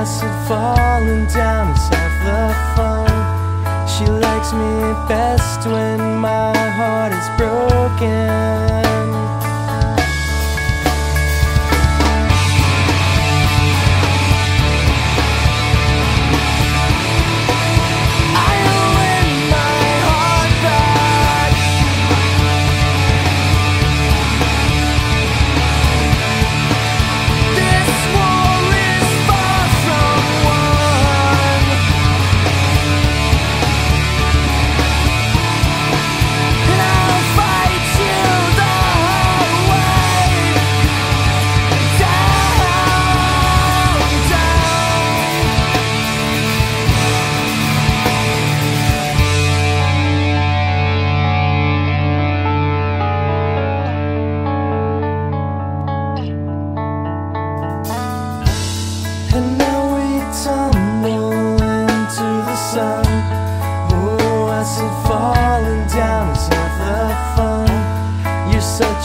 glass had fallen down is half the fun. She likes me best when my heart is broken.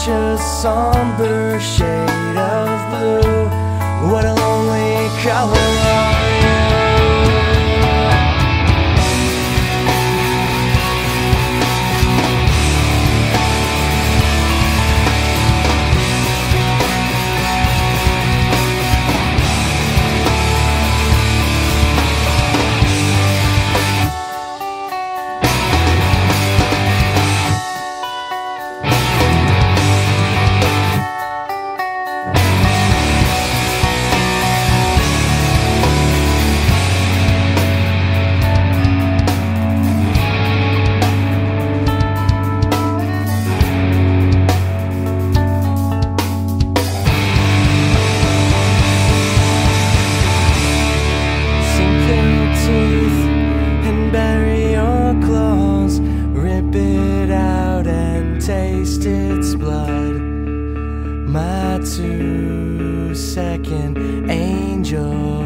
such a somber shade. two second angel.